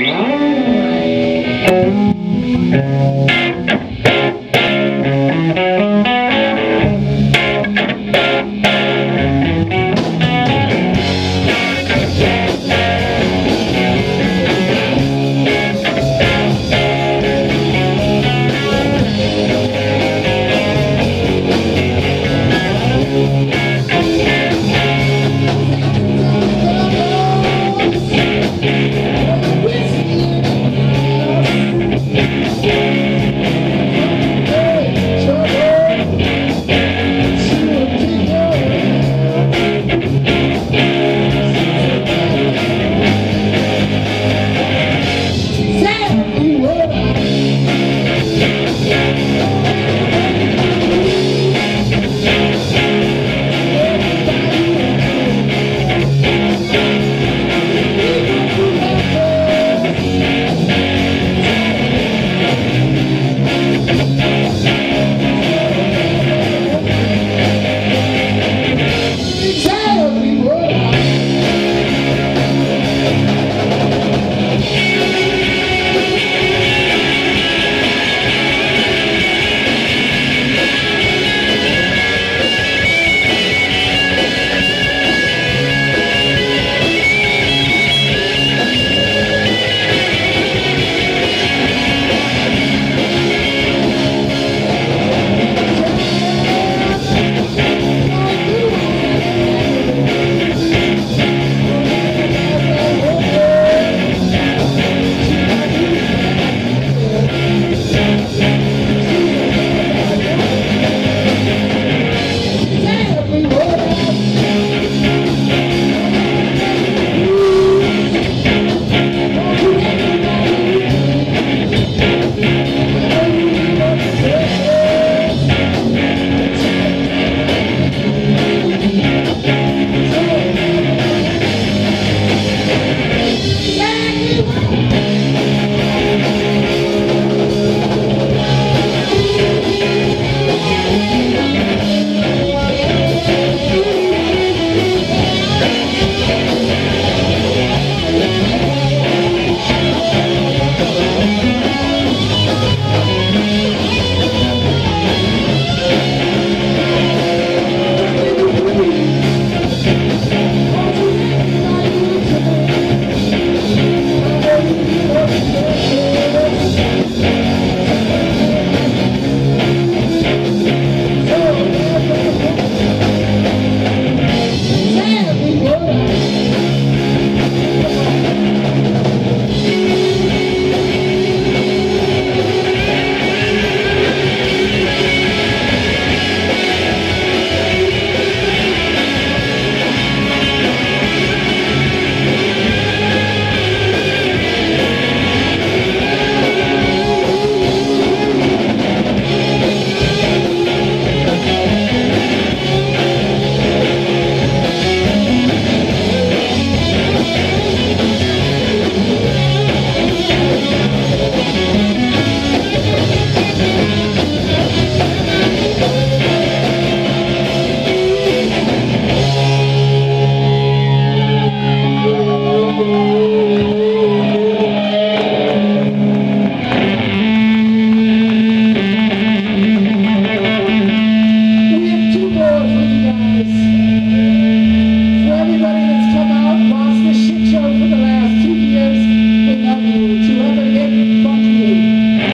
Música